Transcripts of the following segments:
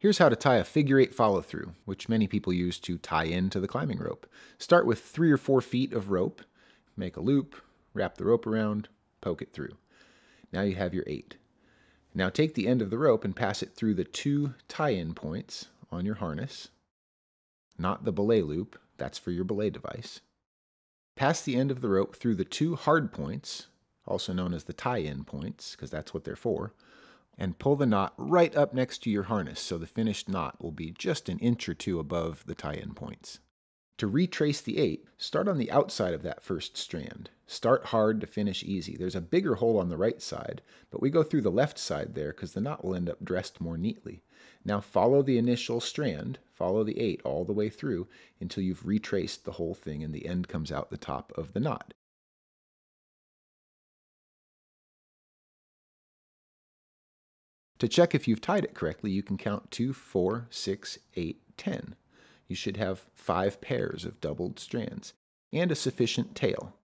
Here's how to tie a figure eight follow through, which many people use to tie into the climbing rope. Start with three or four feet of rope, make a loop, wrap the rope around, poke it through. Now you have your eight. Now take the end of the rope and pass it through the two tie-in points on your harness, not the belay loop, that's for your belay device. Pass the end of the rope through the two hard points, also known as the tie-in points, because that's what they're for, and pull the knot right up next to your harness so the finished knot will be just an inch or two above the tie-in points. To retrace the eight, start on the outside of that first strand. Start hard to finish easy. There's a bigger hole on the right side, but we go through the left side there because the knot will end up dressed more neatly. Now follow the initial strand, follow the eight all the way through until you've retraced the whole thing and the end comes out the top of the knot. To check if you've tied it correctly, you can count 2, 4, 6, 8, 10. You should have five pairs of doubled strands and a sufficient tail.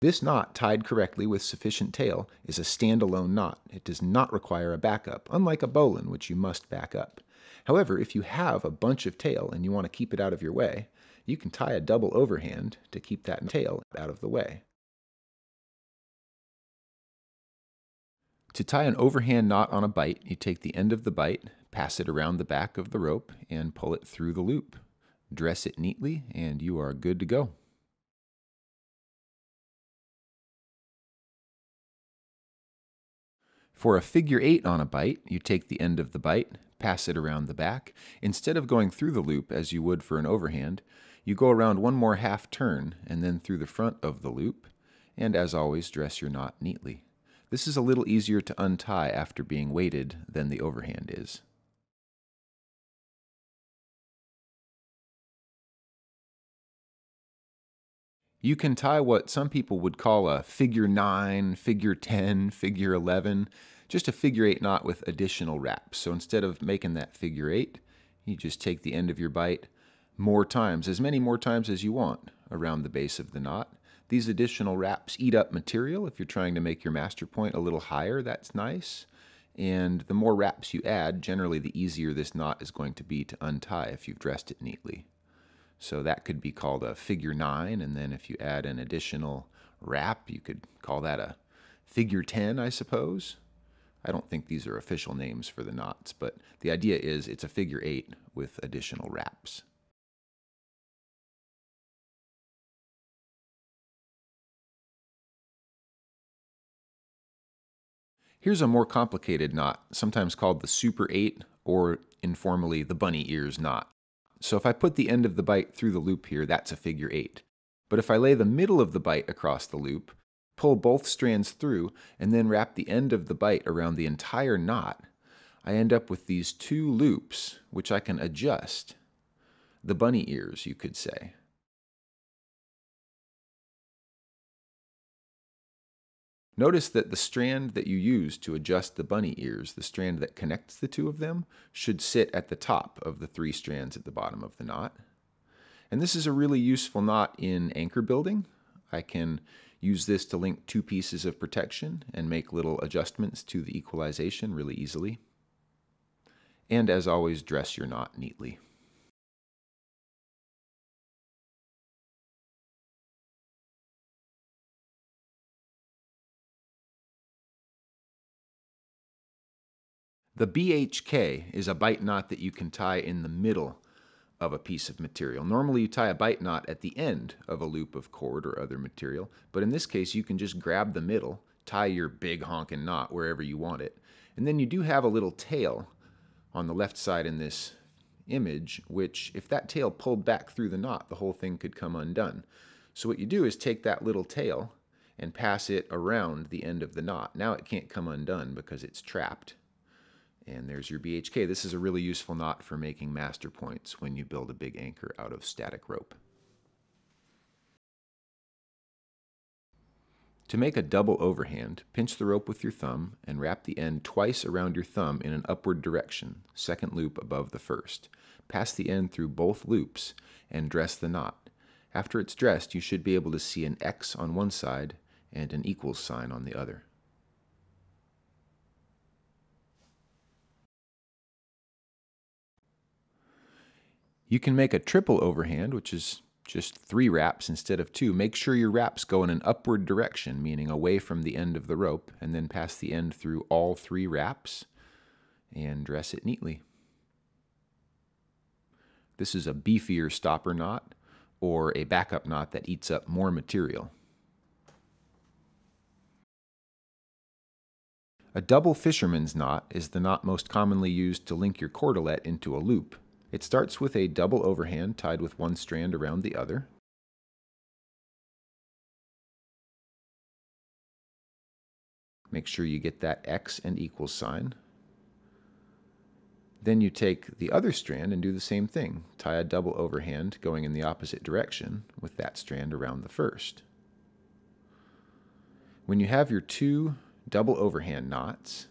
This knot tied correctly with sufficient tail is a standalone knot. It does not require a backup, unlike a bowline, which you must back up. However, if you have a bunch of tail and you want to keep it out of your way, you can tie a double overhand to keep that tail out of the way. To tie an overhand knot on a bight, you take the end of the bight, pass it around the back of the rope, and pull it through the loop. Dress it neatly, and you are good to go. For a figure eight on a bight, you take the end of the bight, pass it around the back. Instead of going through the loop as you would for an overhand, you go around one more half turn and then through the front of the loop, and as always, dress your knot neatly. This is a little easier to untie after being weighted than the overhand is. You can tie what some people would call a figure 9, figure 10, figure 11, just a figure 8 knot with additional wraps. So instead of making that figure 8, you just take the end of your bight more times, as many more times as you want around the base of the knot, these additional wraps eat up material. If you're trying to make your master point a little higher, that's nice. And the more wraps you add, generally the easier this knot is going to be to untie if you've dressed it neatly. So that could be called a figure nine, and then if you add an additional wrap, you could call that a figure 10, I suppose. I don't think these are official names for the knots, but the idea is it's a figure eight with additional wraps. Here's a more complicated knot, sometimes called the Super 8 or informally the bunny ears knot. So if I put the end of the bight through the loop here, that's a figure 8. But if I lay the middle of the bight across the loop, pull both strands through, and then wrap the end of the bight around the entire knot, I end up with these two loops, which I can adjust. The bunny ears, you could say. Notice that the strand that you use to adjust the bunny ears, the strand that connects the two of them, should sit at the top of the three strands at the bottom of the knot. And this is a really useful knot in anchor building. I can use this to link two pieces of protection and make little adjustments to the equalization really easily. And as always, dress your knot neatly. The BHK is a bight knot that you can tie in the middle of a piece of material. Normally you tie a bight knot at the end of a loop of cord or other material, but in this case you can just grab the middle, tie your big honking knot wherever you want it, and then you do have a little tail on the left side in this image, which if that tail pulled back through the knot, the whole thing could come undone. So what you do is take that little tail and pass it around the end of the knot. Now it can't come undone because it's trapped and there's your BHK. This is a really useful knot for making master points when you build a big anchor out of static rope. To make a double overhand, pinch the rope with your thumb and wrap the end twice around your thumb in an upward direction, second loop above the first. Pass the end through both loops and dress the knot. After it's dressed, you should be able to see an X on one side and an equals sign on the other. You can make a triple overhand, which is just three wraps instead of two. Make sure your wraps go in an upward direction, meaning away from the end of the rope, and then pass the end through all three wraps and dress it neatly. This is a beefier stopper knot or a backup knot that eats up more material. A double fisherman's knot is the knot most commonly used to link your cordelette into a loop. It starts with a double overhand tied with one strand around the other. Make sure you get that X and equals sign. Then you take the other strand and do the same thing. Tie a double overhand going in the opposite direction with that strand around the first. When you have your two double overhand knots,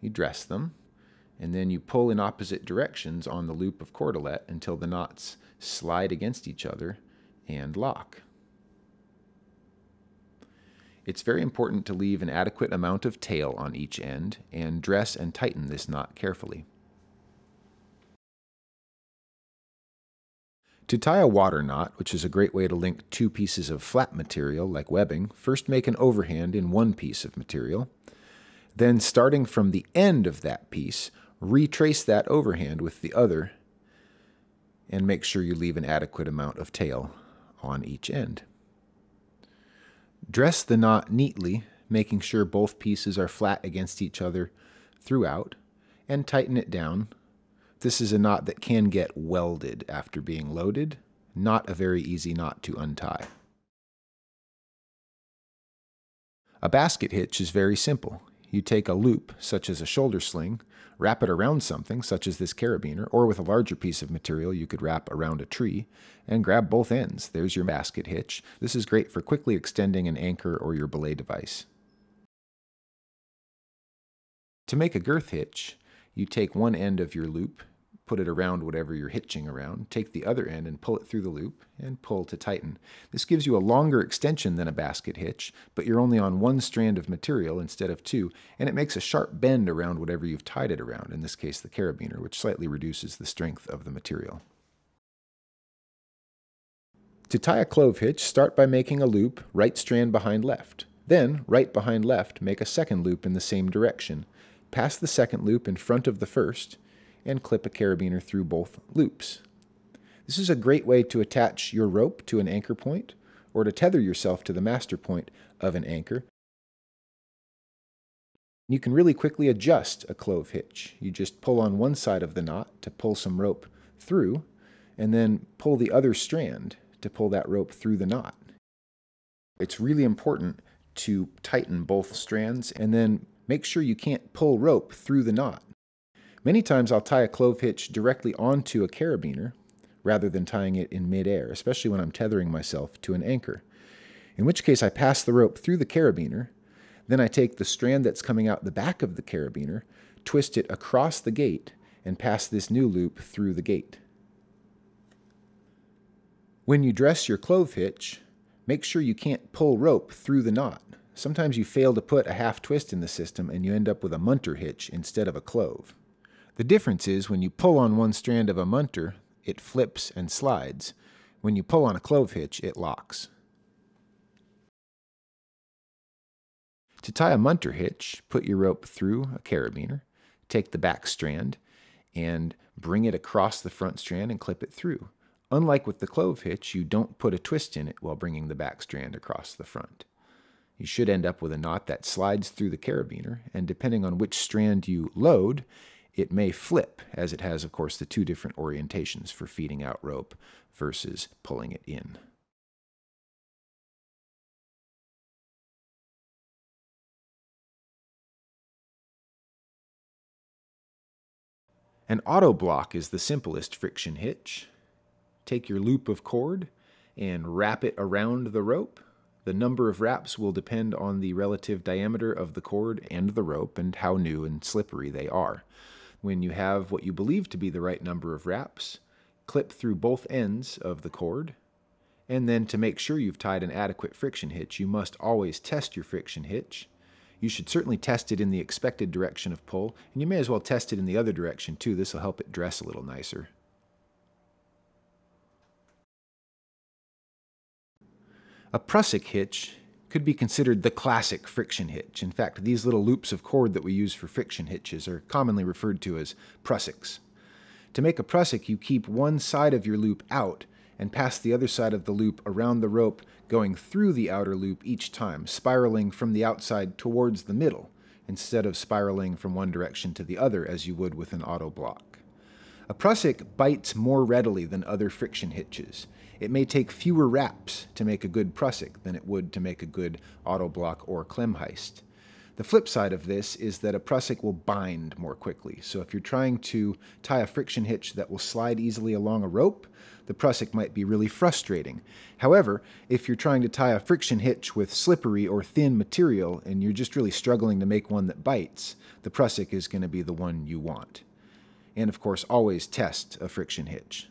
you dress them, and then you pull in opposite directions on the loop of cordelette until the knots slide against each other and lock. It's very important to leave an adequate amount of tail on each end and dress and tighten this knot carefully. To tie a water knot, which is a great way to link two pieces of flat material like webbing, first make an overhand in one piece of material. Then, starting from the end of that piece, retrace that overhand with the other and make sure you leave an adequate amount of tail on each end. Dress the knot neatly, making sure both pieces are flat against each other throughout, and tighten it down this is a knot that can get welded after being loaded, not a very easy knot to untie. A basket hitch is very simple. You take a loop, such as a shoulder sling, wrap it around something, such as this carabiner, or with a larger piece of material you could wrap around a tree, and grab both ends. There's your basket hitch. This is great for quickly extending an anchor or your belay device. To make a girth hitch, you take one end of your loop, put it around whatever you're hitching around, take the other end and pull it through the loop, and pull to tighten. This gives you a longer extension than a basket hitch, but you're only on one strand of material instead of two, and it makes a sharp bend around whatever you've tied it around, in this case the carabiner, which slightly reduces the strength of the material. To tie a clove hitch, start by making a loop right strand behind left. Then, right behind left, make a second loop in the same direction. Pass the second loop in front of the first, and clip a carabiner through both loops. This is a great way to attach your rope to an anchor point or to tether yourself to the master point of an anchor. You can really quickly adjust a clove hitch. You just pull on one side of the knot to pull some rope through, and then pull the other strand to pull that rope through the knot. It's really important to tighten both strands and then make sure you can't pull rope through the knot. Many times I'll tie a clove hitch directly onto a carabiner rather than tying it in midair, especially when I'm tethering myself to an anchor. In which case I pass the rope through the carabiner, then I take the strand that's coming out the back of the carabiner, twist it across the gate, and pass this new loop through the gate. When you dress your clove hitch, make sure you can't pull rope through the knot. Sometimes you fail to put a half twist in the system and you end up with a munter hitch instead of a clove. The difference is when you pull on one strand of a munter, it flips and slides. When you pull on a clove hitch, it locks. To tie a munter hitch, put your rope through a carabiner, take the back strand, and bring it across the front strand and clip it through. Unlike with the clove hitch, you don't put a twist in it while bringing the back strand across the front. You should end up with a knot that slides through the carabiner, and depending on which strand you load, it may flip, as it has, of course, the two different orientations for feeding out rope versus pulling it in. An auto block is the simplest friction hitch. Take your loop of cord and wrap it around the rope. The number of wraps will depend on the relative diameter of the cord and the rope and how new and slippery they are. When you have what you believe to be the right number of wraps, clip through both ends of the cord. And then to make sure you've tied an adequate friction hitch, you must always test your friction hitch. You should certainly test it in the expected direction of pull, and you may as well test it in the other direction too. This will help it dress a little nicer. A prusik hitch could be considered the classic friction hitch. In fact, these little loops of cord that we use for friction hitches are commonly referred to as prusiks. To make a prusik, you keep one side of your loop out and pass the other side of the loop around the rope, going through the outer loop each time, spiraling from the outside towards the middle, instead of spiraling from one direction to the other as you would with an auto block. A prusik bites more readily than other friction hitches. It may take fewer wraps to make a good prusik than it would to make a good auto block or Klemheist. The flip side of this is that a prusik will bind more quickly. So if you're trying to tie a friction hitch that will slide easily along a rope, the prusik might be really frustrating. However, if you're trying to tie a friction hitch with slippery or thin material and you're just really struggling to make one that bites, the prusik is going to be the one you want. And of course, always test a friction hitch.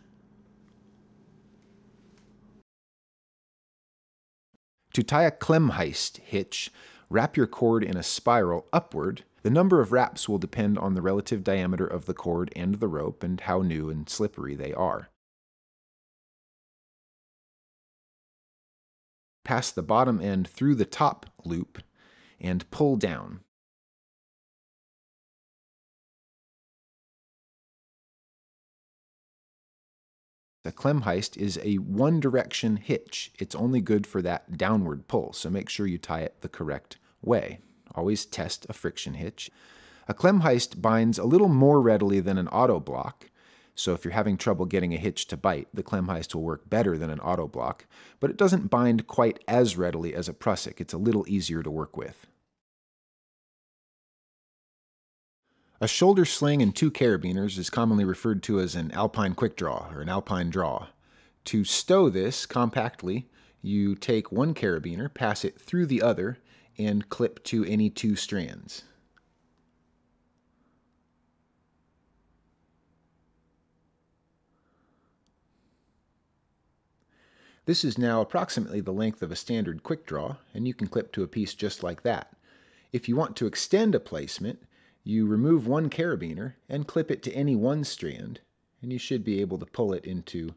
To tie a Klemheist hitch, Wrap your cord in a spiral upward. The number of wraps will depend on the relative diameter of the cord and the rope and how new and slippery they are. Pass the bottom end through the top loop and pull down. A Klemheist is a one direction hitch. It's only good for that downward pull, so make sure you tie it the correct way. Always test a friction hitch. A Klemheist binds a little more readily than an auto block, so if you're having trouble getting a hitch to bite, the Klemheist will work better than an auto block, but it doesn't bind quite as readily as a Prusik. It's a little easier to work with. A shoulder sling and two carabiners is commonly referred to as an alpine quick draw or an alpine draw. To stow this compactly, you take one carabiner, pass it through the other, and clip to any two strands. This is now approximately the length of a standard quick draw, and you can clip to a piece just like that. If you want to extend a placement, you remove one carabiner and clip it to any one strand, and you should be able to pull it into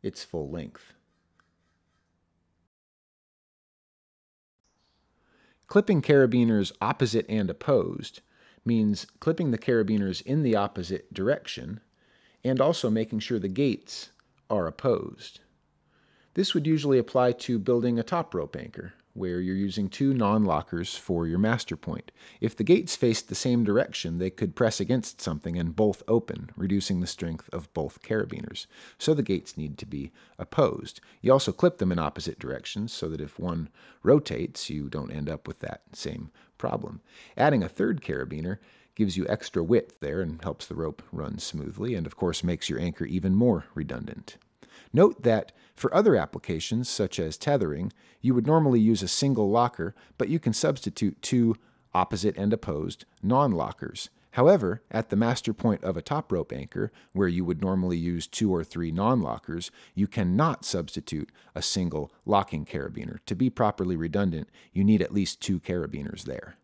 its full length. Clipping carabiners opposite and opposed means clipping the carabiners in the opposite direction and also making sure the gates are opposed. This would usually apply to building a top rope anchor where you're using two non-lockers for your master point. If the gates faced the same direction, they could press against something and both open, reducing the strength of both carabiners. So the gates need to be opposed. You also clip them in opposite directions so that if one rotates, you don't end up with that same problem. Adding a third carabiner gives you extra width there and helps the rope run smoothly, and of course makes your anchor even more redundant. Note that for other applications, such as tethering, you would normally use a single locker, but you can substitute two opposite and opposed non-lockers. However, at the master point of a top rope anchor, where you would normally use two or three non-lockers, you cannot substitute a single locking carabiner. To be properly redundant, you need at least two carabiners there.